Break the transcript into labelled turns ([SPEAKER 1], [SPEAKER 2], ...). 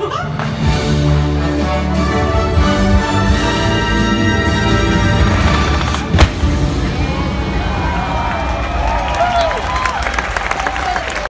[SPEAKER 1] Ha ha ha!